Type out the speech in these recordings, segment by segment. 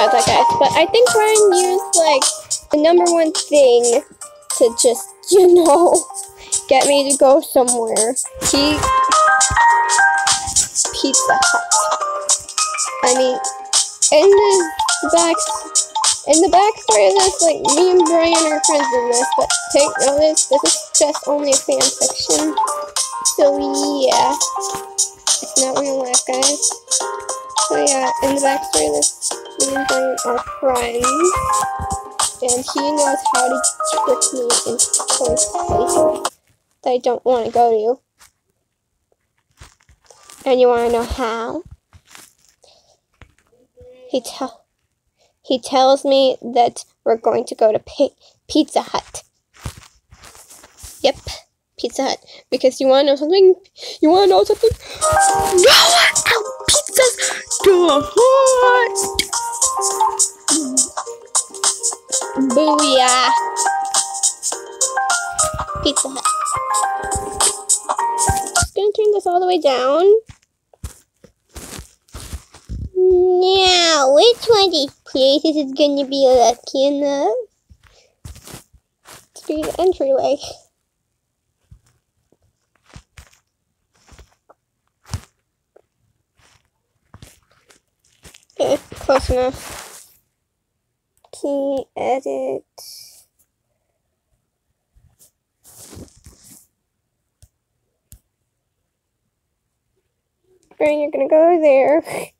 about that, guys. But I think Ryan used like the number one thing to just, you know, get me to go somewhere. He Pizza Hut. I mean, in the back, in the back backstory of this, like me and Brian are friends in this, but take notice, this is just only a fan fiction. So yeah, it's not real life, guys. So yeah, in the backstory this, me and Brian are friends, and he knows how to trick me into places that I don't want to go to. And you want to know how? He tell he tells me that we're going to go to Pizza Hut. Yep, Pizza Hut. Because you want to know something? You want to know something? No out Pizza Hut. Booyah! Pizza Hut. Just gonna turn this all the way down. Now, which one of these places is gonna be lucky enough to be the entryway? Okay, close enough. Key edit. Brain, you're gonna go there.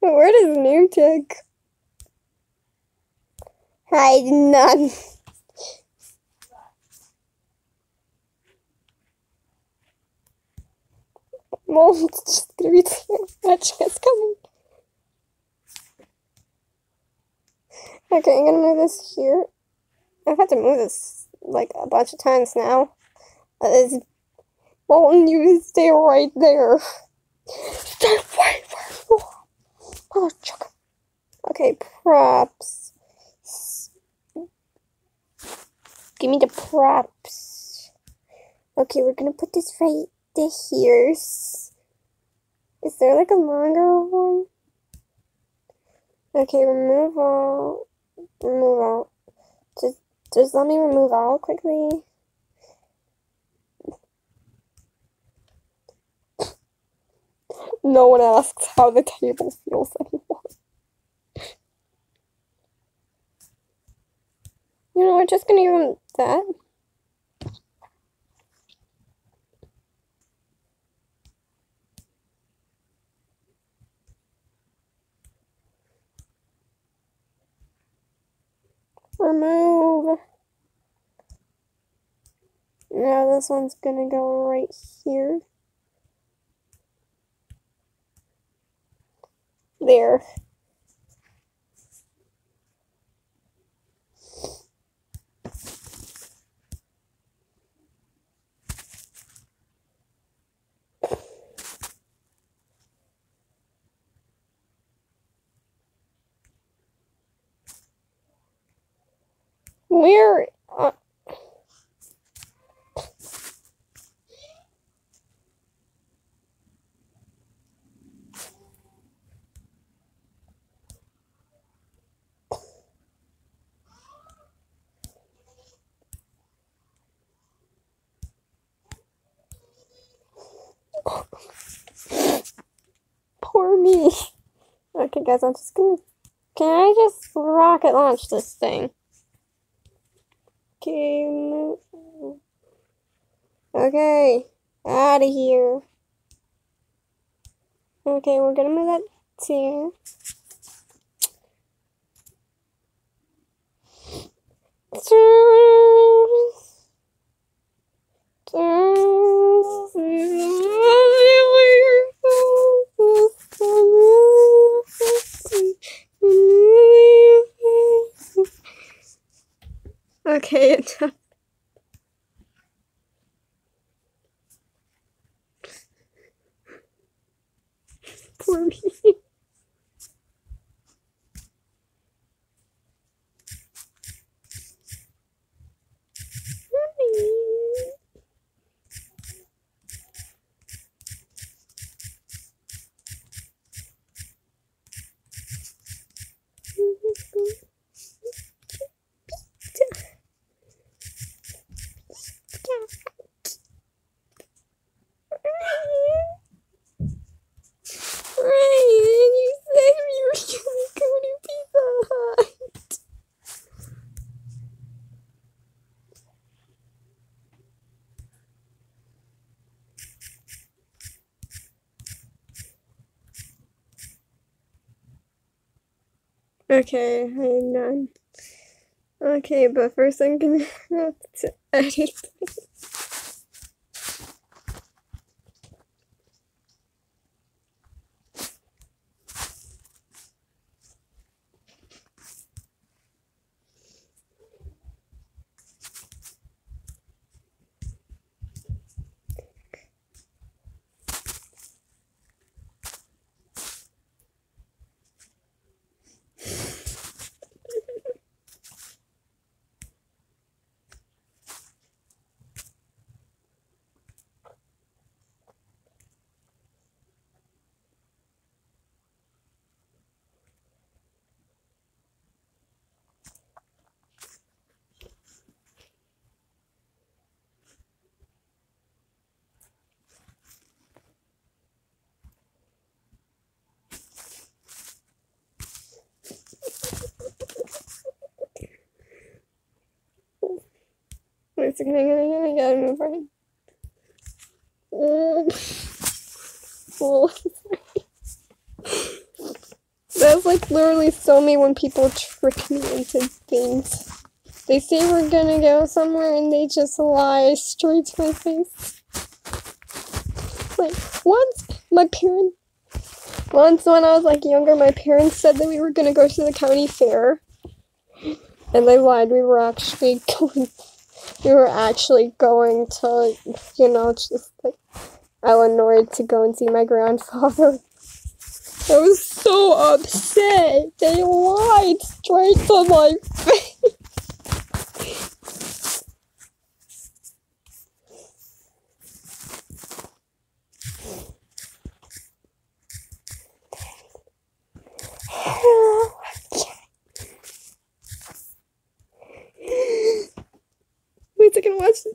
Where does new take? Hide none. Be too much. It's coming. Okay, I'm gonna move this here. I've had to move this like a bunch of times now. It's Bolton, you stay right there. Stay right where. Oh, chuck. Okay, props. Give me the props. Okay, we're gonna put this right to here. Is Is there like a longer one? Okay, remove all. Remove all. Just, just let me remove all quickly. No one asks how the table feels anymore. You know, we're just gonna give him that. Remove. Now this one's gonna go right here. There. Where? Uh, Poor me. Okay, guys, I'm just gonna. Can I just rocket launch this thing? Okay. move- Okay. Out of here. Okay, we're gonna move that to. Poor me. Okay, I'm done. Okay, but first I'm gonna have to edit. That's like literally so me when people trick me into things. They say we're gonna go somewhere and they just lie straight to my face. Like once my parents once when I was like younger, my parents said that we were gonna go to the county fair. And they lied, we were actually going we were actually going to, you know, just like Illinois to go and see my grandfather. I was so upset. They lied straight to my face. A second, watch this.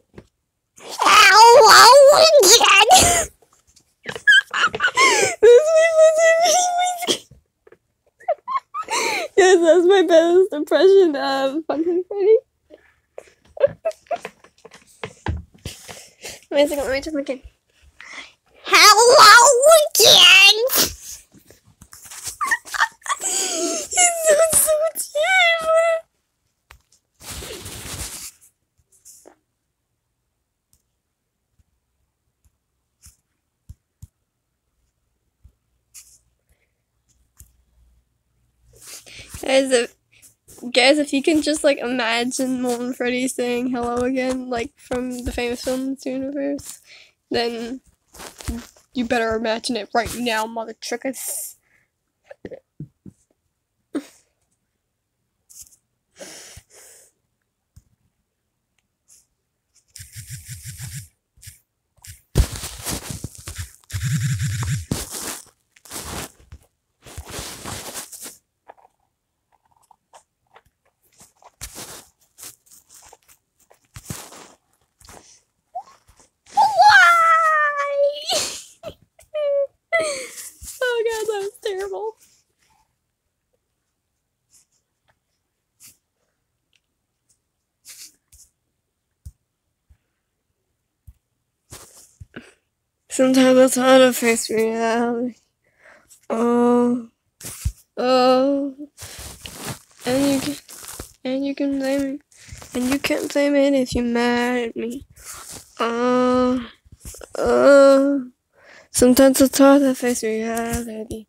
Hello again! this was Yes, that's my best impression of Funkin' Freddy. Wait a second, let me just look in. Hello again! It sounds so terrible. Guys, if guys, if you can just like imagine Molten Freddy saying hello again, like from the famous films universe, then you better imagine it right now, mother trickers. Why? oh god, that was terrible. Sometimes it's hard to face reality. Oh, oh, and you can, and you can blame me, and you can't blame it if you're mad at me. Oh, uh, sometimes it's hard to face reality.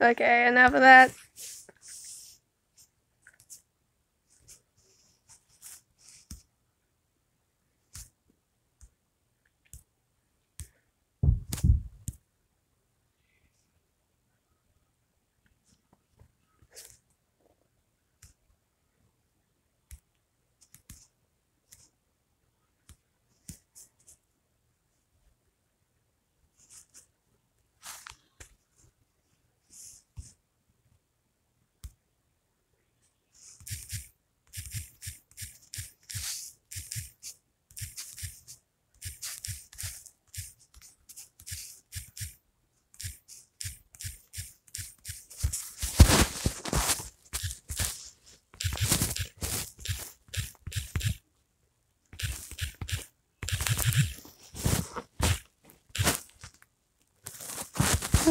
Okay, enough of that.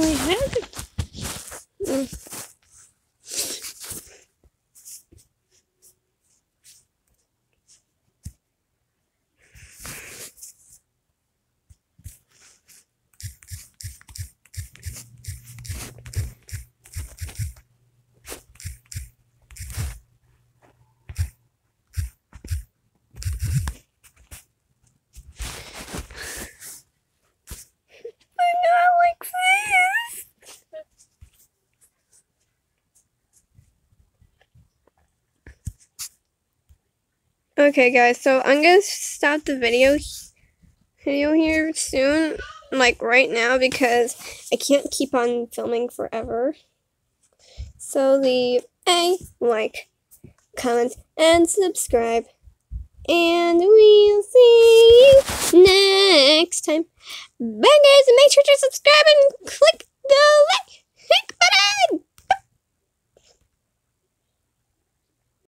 I have it. Okay, guys, so I'm gonna stop the video video here soon, like right now, because I can't keep on filming forever. So leave a like, comment, and subscribe. And we'll see you next time. Bye, guys, and make sure to subscribe and click the like